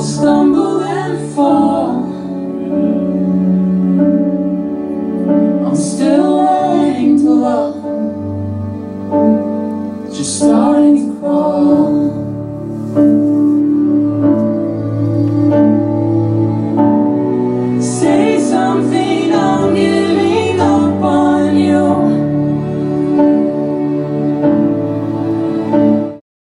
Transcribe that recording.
will stumble and fall. I'm still learning to love. Just starting to crawl.